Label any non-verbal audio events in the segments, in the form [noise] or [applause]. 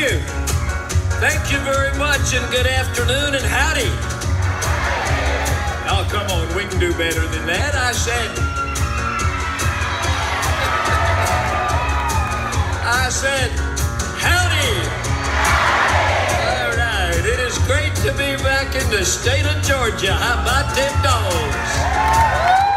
you. Thank you very much, and good afternoon, and howdy. Oh, come on, we can do better than that. I said, [laughs] I said, howdy. All right, it is great to be back in the state of Georgia. How about them dogs?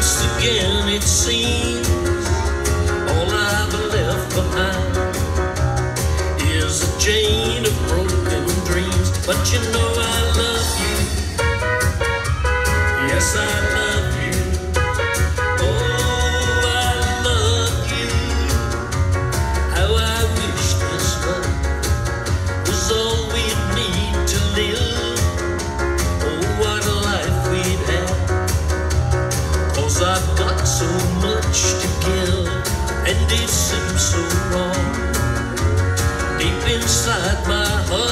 Once again, it seems all I've left behind is a chain of broken dreams. But you know I love I've got so much to give, and it seems so wrong. Deep inside my heart,